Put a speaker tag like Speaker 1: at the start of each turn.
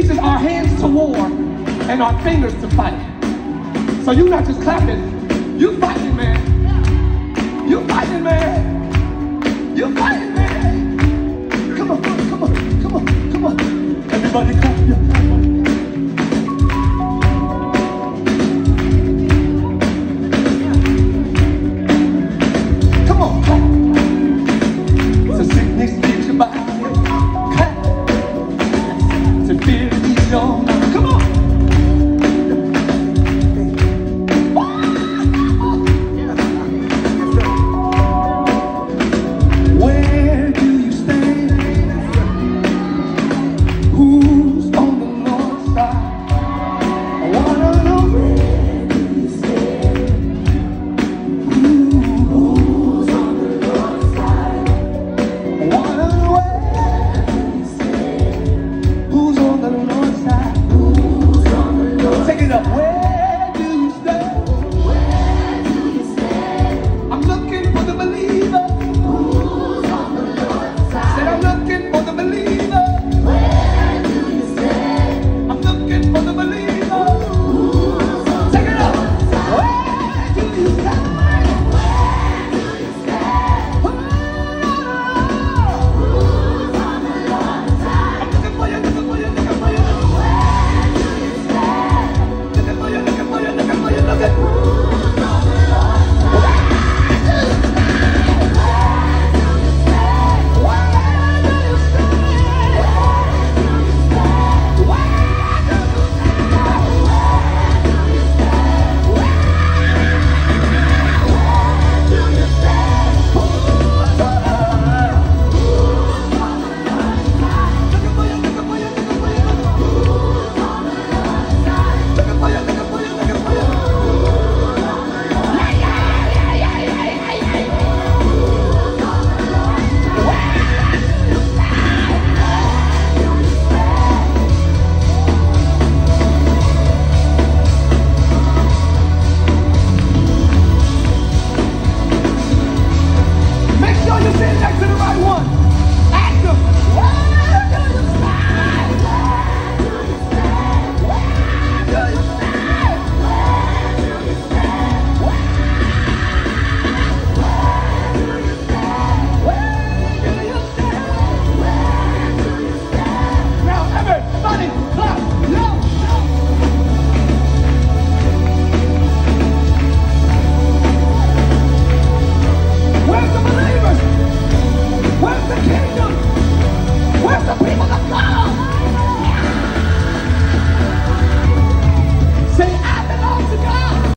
Speaker 1: teaches our hands to war and our fingers to fight. So you're not just clapping, welcome